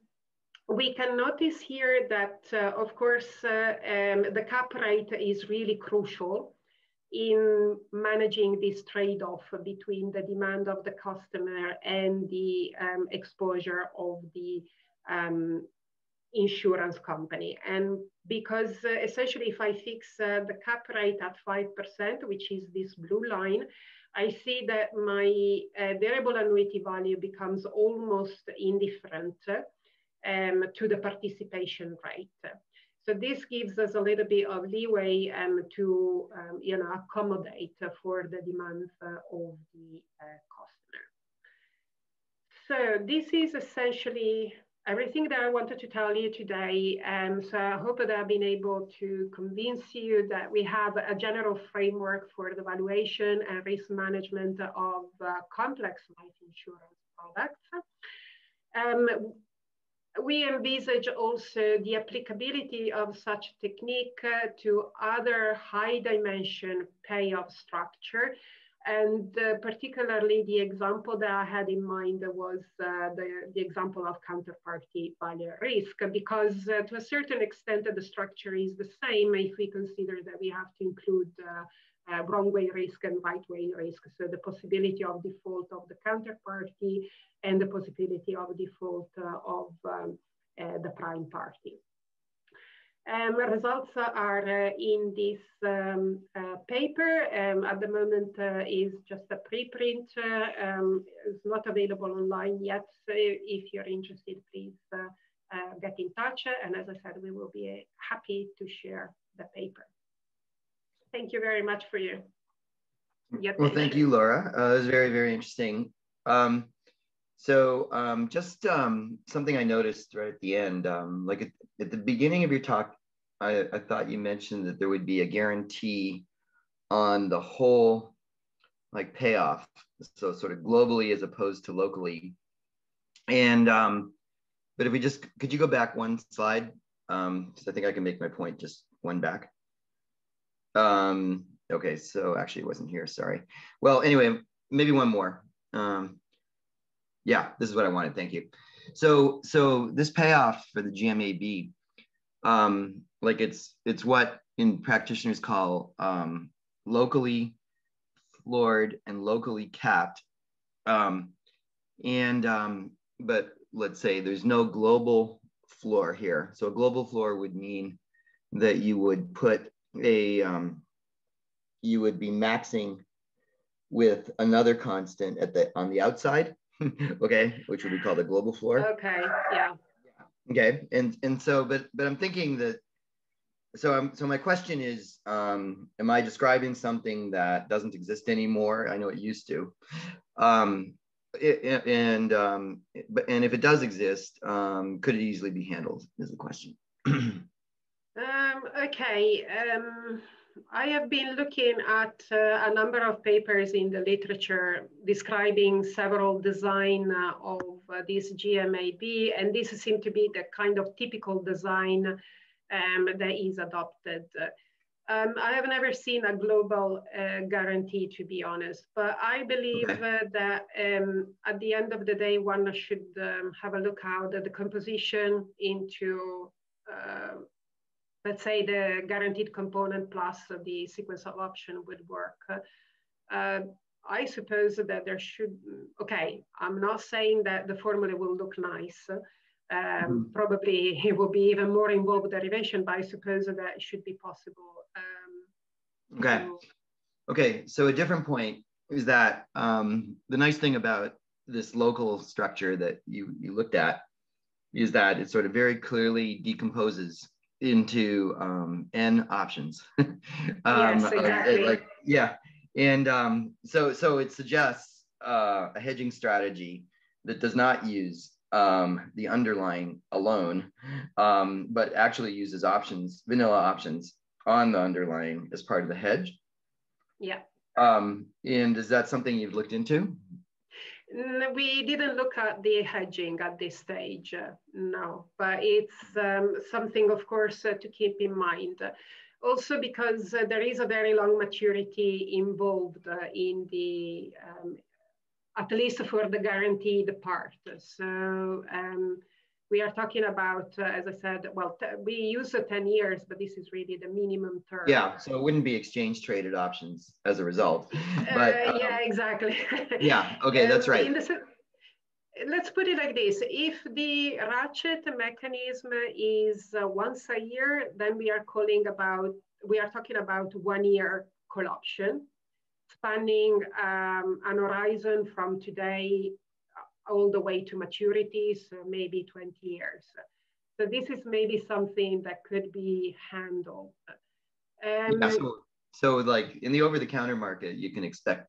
we can notice here that, uh, of course, uh, um, the cap rate is really crucial in managing this trade-off between the demand of the customer and the um, exposure of the um, insurance company. And because uh, essentially if I fix uh, the cap rate at 5%, which is this blue line, I see that my uh, variable annuity value becomes almost indifferent um, to the participation rate. So this gives us a little bit of leeway um, to um, you know, accommodate for the demands uh, of the uh, customer. So this is essentially everything that I wanted to tell you today. Um, so I hope that I've been able to convince you that we have a general framework for the valuation and risk management of uh, complex life insurance products. Um, we envisage also the applicability of such technique uh, to other high dimension payoff structure. And uh, particularly the example that I had in mind was uh, the, the example of counterparty value risk, because uh, to a certain extent the structure is the same if we consider that we have to include uh, wrong way risk and right way risk. So the possibility of default of the counterparty and the possibility of default uh, of um, uh, the prime party. Um, results are uh, in this um, uh, paper. Um, at the moment uh, is just a preprint. Um, it's not available online yet. So if you're interested, please get in touch. And as I said, we will be happy to share the paper. Thank you very much for your. well, thank you, Laura. Uh, it was very, very interesting. Um, so um, just um, something I noticed right at the end, um, like at, at, the beginning of your talk, I, I, thought you mentioned that there would be a guarantee on the whole like payoff. So sort of globally as opposed to locally. And, um, but if we just, could you go back one slide? Because um, I think I can make my point just one back. Um, okay, so actually it wasn't here, sorry. Well, anyway, maybe one more. Um, yeah, this is what I wanted. Thank you. So, so this payoff for the GMAB, um, like it's it's what in practitioners call um, locally floored and locally capped. Um, and um, but let's say there's no global floor here. So a global floor would mean that you would put a um, you would be maxing with another constant at the on the outside okay, which would be called the global floor. Okay, yeah. Okay, and and so, but but I'm thinking that. So I'm so my question is, um, am I describing something that doesn't exist anymore? I know it used to, um, it, and um, but and if it does exist, um, could it easily be handled? Is the question. um, okay. Um, I have been looking at uh, a number of papers in the literature describing several design uh, of uh, this GMAB, and this seemed to be the kind of typical design um, that is adopted. Um, I have never seen a global uh, guarantee, to be honest, but I believe okay. uh, that um, at the end of the day, one should um, have a look out at the composition into uh, let's say the guaranteed component plus the sequence of option would work. Uh, I suppose that there should, okay, I'm not saying that the formula will look nice. Um, mm. Probably it will be even more involved derivation, but I suppose that it should be possible. Um, okay. So, okay, so a different point is that um, the nice thing about this local structure that you, you looked at is that it sort of very clearly decomposes into um, n options. um, yes, exactly. Uh, like yeah, and um, so so it suggests uh, a hedging strategy that does not use um, the underlying alone, um, but actually uses options, vanilla options on the underlying as part of the hedge. Yeah. Um, and is that something you've looked into? We didn't look at the hedging at this stage, uh, no, but it's um, something, of course, uh, to keep in mind. Also because uh, there is a very long maturity involved uh, in the, um, at least for the guaranteed part. So um, we are talking about, uh, as I said, well, we use uh, 10 years, but this is really the minimum term. Yeah, so it wouldn't be exchange traded options as a result. But uh, yeah, um, exactly. yeah, okay, that's right. The, let's put it like this. If the ratchet mechanism is uh, once a year, then we are calling about, we are talking about one year call option spanning um, an horizon from today all the way to maturity, so maybe 20 years. So this is maybe something that could be handled. Um, yeah, so, so like in the over-the-counter market, you can expect,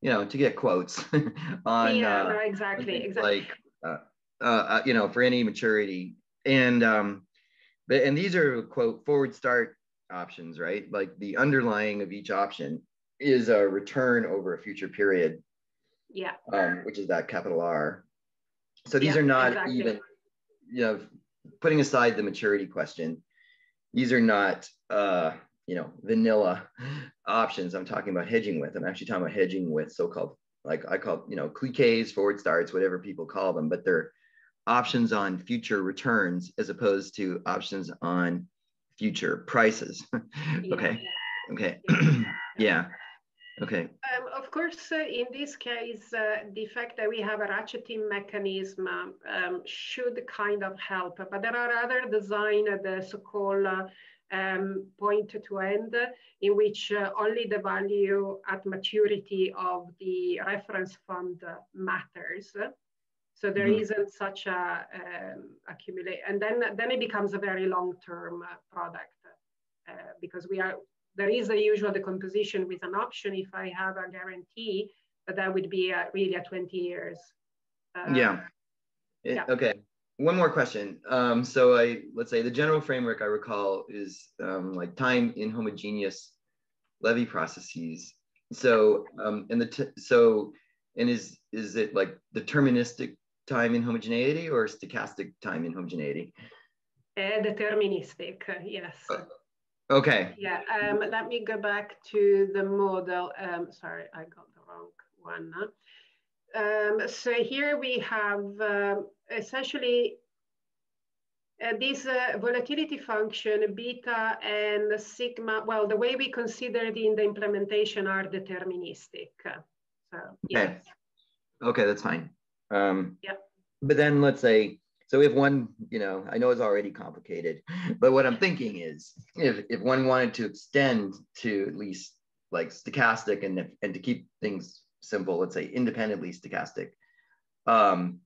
you know, to get quotes on yeah, uh, no, exactly, exactly. like uh, uh, uh, you know for any maturity and um, but and these are quote forward start options, right? Like the underlying of each option is a return over a future period yeah. Um, which is that capital R. So these yeah, are not exactly. even, you know, putting aside the maturity question, these are not, uh, you know, vanilla options I'm talking about hedging with. I'm actually talking about hedging with so-called, like I call, you know, cliquets, forward starts, whatever people call them, but they're options on future returns as opposed to options on future prices. okay. Okay. yeah. Okay. Um, course, uh, in this case, uh, the fact that we have a ratcheting mechanism um, should kind of help, but there are other design, uh, the so-called uh, um, point to end, in which uh, only the value at maturity of the reference fund matters. So there mm -hmm. not such a um, accumulate, and then then it becomes a very long-term uh, product because we are there is a usual decomposition with an option if I have a guarantee, but that would be a, really a 20 years. Uh, yeah. It, yeah. Okay. One more question. Um, so I let's say the general framework I recall is um, like time inhomogeneous Lévy processes. So um, and the so and is is it like deterministic time inhomogeneity or stochastic time inhomogeneity? Uh, deterministic, yes. Okay. Yeah, um, let me go back to the model. Um, sorry, I got the wrong one. Um, so here we have um, essentially uh, this uh, volatility function, beta and sigma, well, the way we consider it in the implementation are deterministic. So, yes. Okay, okay that's fine. Um, yeah. But then let's say so if one, you know, I know it's already complicated, but what I'm thinking is if, if one wanted to extend to at least like stochastic and, and to keep things simple, let's say independently stochastic, um,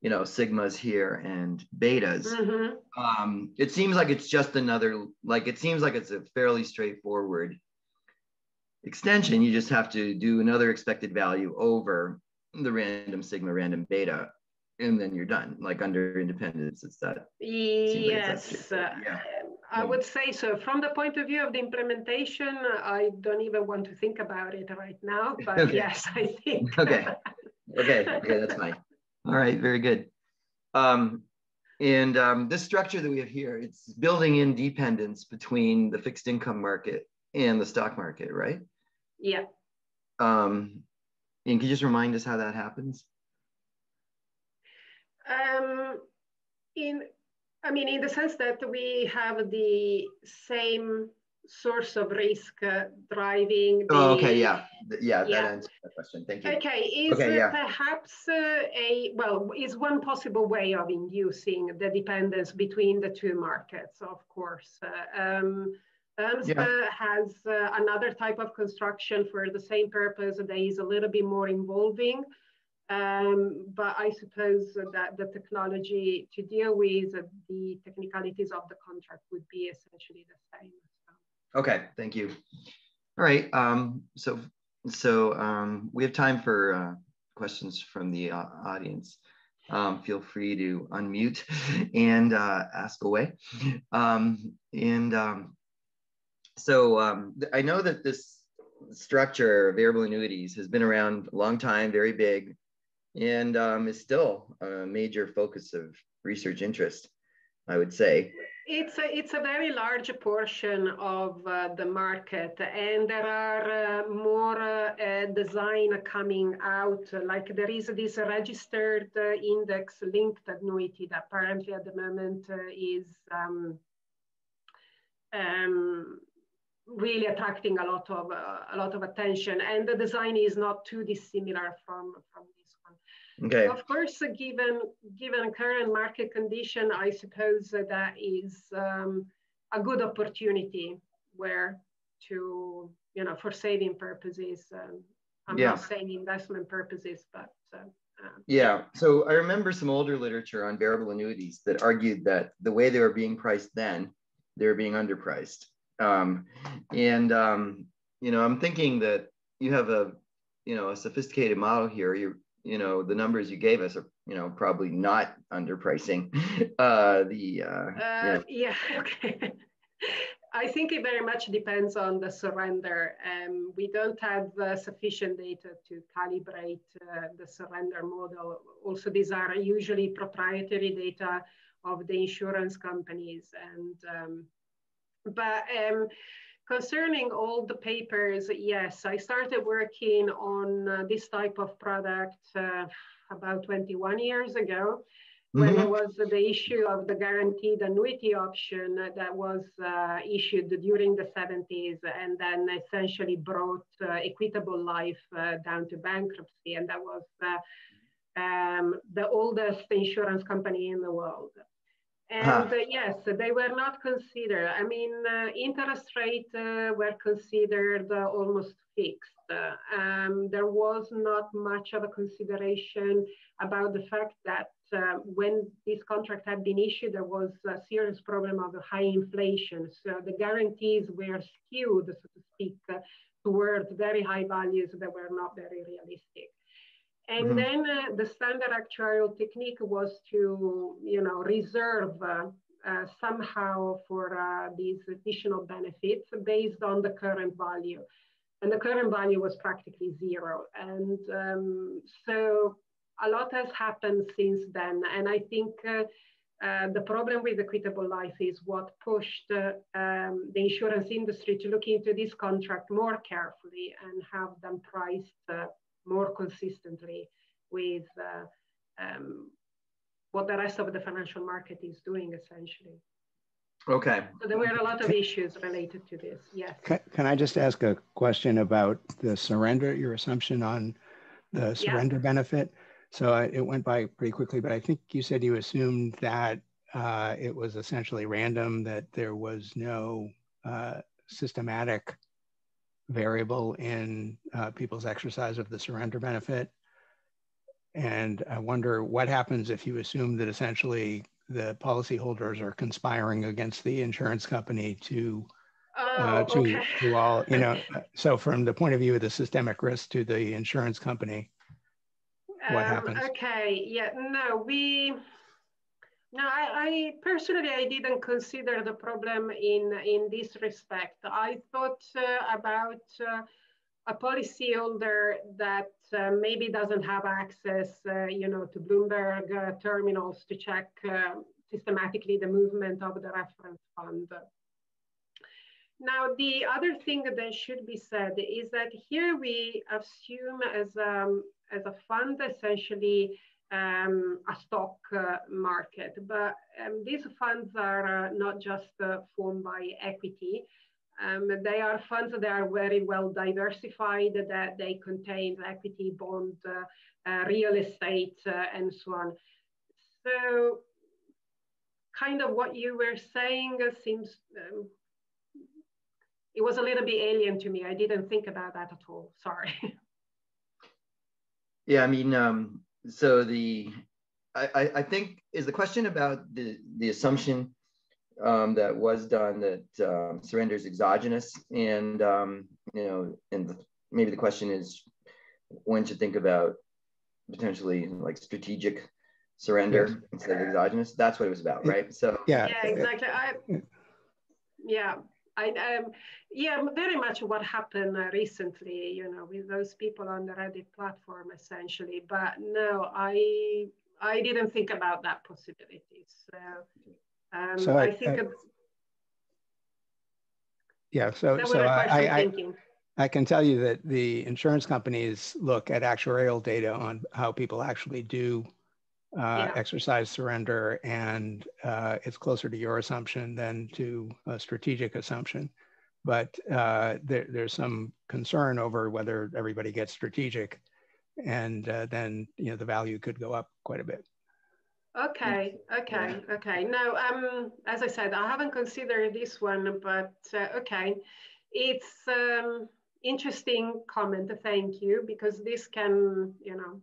you know, sigmas here and betas, mm-hmm. um, it seems like it's just another, like it seems like it's a fairly straightforward extension. You just have to do another expected value over the random sigma random beta and then you're done. Like under independence, it's that. Yes, uh, yeah. I would say so. From the point of view of the implementation, I don't even want to think about it right now. But okay. yes, I think. okay. Okay. Okay, that's fine. All right. Very good. Um, and um, this structure that we have here, it's building in dependence between the fixed income market and the stock market, right? Yeah. Um, and can you just remind us how that happens? Um, in, I mean, in the sense that we have the same source of risk uh, driving. The, oh, okay, yeah, yeah, that yeah. answers the question. Thank you. Okay, is okay, yeah. perhaps uh, a well, is one possible way of inducing the dependence between the two markets, of course. Uh, um, yeah. has uh, another type of construction for the same purpose that is a little bit more involving. Um, but I suppose that the technology to deal with the technicalities of the contract would be essentially the same. Okay, thank you. All right, um, so so um, we have time for uh, questions from the uh, audience. um, feel free to unmute and uh, ask away. Um, and um, so I know that this structure of variable annuities has been around a long time, very big, and um, is still a major focus of research interest, I would say. It's a, it's a very large portion of uh, the market, and there are uh, more uh, design coming out. Like there is this registered uh, index linked annuity that apparently at the moment uh, is um, um, really attracting a lot of uh, a lot of attention, and the design is not too dissimilar from from Okay. Of course, uh, given given current market condition, I suppose that is um, a good opportunity where to you know for saving purposes. Um, I'm yeah. not saying investment purposes, but uh, uh, yeah. So I remember some older literature on variable annuities that argued that the way they were being priced then, they were being underpriced. Um, and um, you know, I'm thinking that you have a you know a sophisticated model here. You're you know the numbers you gave us are you know probably not underpricing uh the uh, uh yeah okay I think it very much depends on the surrender. Um, we don't have uh, sufficient data to calibrate uh, the surrender model. Also, these are usually proprietary data of the insurance companies. And um, but um, Concerning all the papers, yes, I started working on uh, this type of product uh, about 21 years ago when mm-hmm. there was the issue of the guaranteed annuity option that was uh, issued during the 70s and then essentially brought uh, Equitable Life uh, down to bankruptcy. And that was uh, um, the oldest insurance company in the world. And huh. uh, yes, they were not considered. I mean, uh, interest rate uh, were considered uh, almost fixed. Um, there was not much of a consideration about the fact that uh, when this contract had been issued, there was a serious problem of high inflation. So the guarantees were skewed, so to speak, uh, towards very high values that were not very realistic. And mm-hmm. then uh, the standard actuarial technique was to, you know, reserve uh, uh, somehow for uh, these additional benefits based on the current value. And the current value was practically zero. And um, so a lot has happened since then. And I think uh, uh, the problem with equitable life is what pushed um, the insurance industry to look into this contract more carefully and have them priced more consistently with uh, um, what the rest of the financial market is doing essentially. Okay. So there were a lot of issues related to this. Yes. Can, can I just ask a question about the surrender, your assumption on the surrender yeah. benefit? So I, it went by pretty quickly, but I think you said you assumed that uh, it was essentially random, that there was no uh, systematic variable in uh, people's exercise of the surrender benefit. And I wonder what happens if you assume that essentially the policyholders are conspiring against the insurance company to uh, oh, to, okay. to all you know. So from the point of view of the systemic risk to the insurance company, what um, happens? Okay, yeah, no, we no, I, I, personally I didn't consider the problem in in this respect. I thought uh, about uh, a policyholder that uh, maybe doesn't have access, uh, you know, to Bloomberg uh, terminals to check uh, systematically the movement of the reference fund. Now, the other thing that should be said is that here we assume as um, as a fund essentially um, a stock uh, market. But um, these funds are uh, not just uh, formed by equity. Um, they are funds that are very well diversified, that they contain equity, bond, uh, uh, real estate, uh, and so on. So kind of what you were saying seems, um, it was a little bit alien to me. I didn't think about that at all, sorry. Yeah, I mean, um, so the I, I think is the question about the the assumption um, that was done that um, surrender is exogenous, and um, you know, and the, maybe the question is when to think about potentially like strategic surrender yes. instead of exogenous. That's what it was about, right? So yeah, yeah, exactly. I, yeah, I um, yeah, very much what happened uh, recently, you know, with those people on the Reddit platform, essentially. But no, I I didn't think about that possibility. So, um, so I, I think. I, yeah, so so I, I, I can tell you that the insurance companies look at actuarial data on how people actually do uh, yeah. exercise surrender, and uh, it's closer to your assumption than to a strategic assumption. But uh, there, there's some concern over whether everybody gets strategic, and uh, then you know the value could go up quite a bit. Okay, okay, yeah. okay. No, um, as I said, I haven't considered this one, but uh, okay, it's um, interesting comment. Thank you, because this can, you know,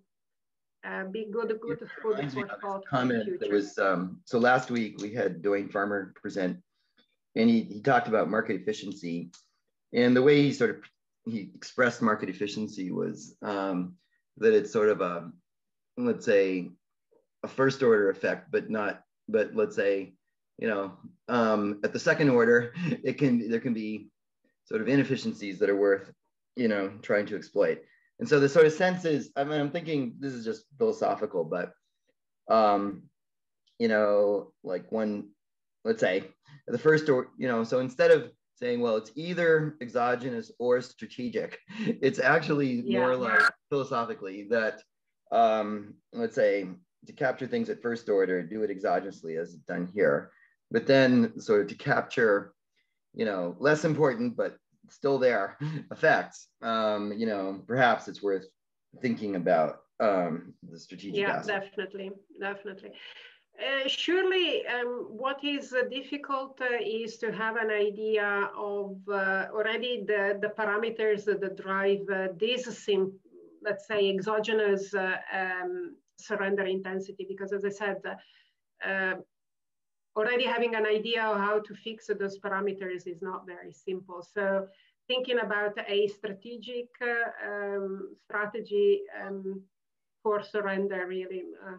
uh, be good, good food for thought. Comment that was um, so last week we had Doyne Farmer present, and he, he talked about market efficiency, and the way he sort of he expressed market efficiency was um, that it's sort of a let's say a first order effect, but not but let's say you know um, at the second order it can there can be sort of inefficiencies that are worth you know trying to exploit and so the sort of sense is, I mean, I'm thinking this is just philosophical, but, um, you know, like one, let's say the first, or, you know, so instead of saying, well, it's either exogenous or strategic, it's actually yeah. more like philosophically that, um, let's say, to capture things at first order, do it exogenously as done here, but then sort of to capture, you know, less important, but still there effects, um, you know, perhaps it's worth thinking about um, the strategic. Yeah, aspect. definitely, definitely. Uh, surely, um, what is uh, difficult uh, is to have an idea of uh, already the, the parameters that drive uh, this, sim let's say, exogenous uh, um, surrender intensity. Because as I said, already having an idea of how to fix those parameters is not very simple. So thinking about a strategic uh, um, strategy um, for surrender really uh,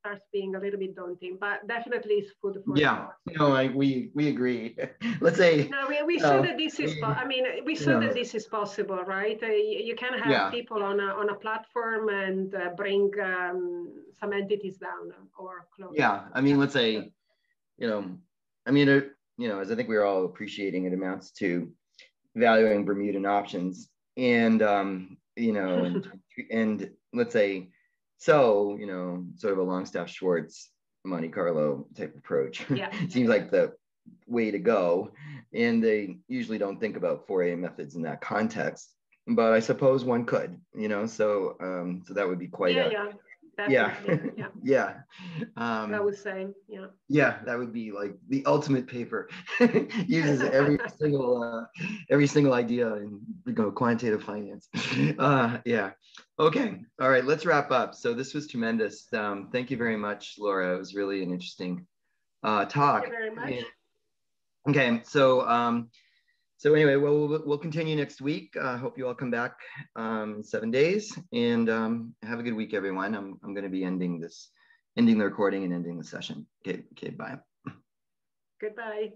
starts being a little bit daunting, but definitely it's food for yeah. No, I, we we agree. Let's say no, we, we saw uh, that this is. I mean, we saw that this is possible, right? Uh, you, you, can have yeah. people on a on a platform and uh, bring um, some entities down or close. Yeah, I mean, let's say, you know, I mean, it, you know, as I think we're all appreciating, it amounts to valuing Bermudan options. And, um, you know, and, and let's say, so, you know, sort of a Longstaff Schwartz Monte Carlo type approach yeah. seems like the way to go. And they usually don't think about Fourier methods in that context, but I suppose one could, you know, so, um, so that would be quite yeah, a, yeah yeah. yeah. Yeah. Um, i was saying yeah. yeah that would be like the ultimate paper. Uses every single uh, every single idea in you know, quantitative finance. Uh, yeah. Okay. All right let's wrap up. So this was tremendous. Um, thank you very much laura. It was really an interesting uh, talk thank you very much. okay so um, so anyway, well, we'll, we'll continue next week. I uh, hope you all come back um, seven days and um, have a good week, everyone. I'm, I'm going to be ending this, ending the recording and ending the session. Okay, okay, bye. Goodbye.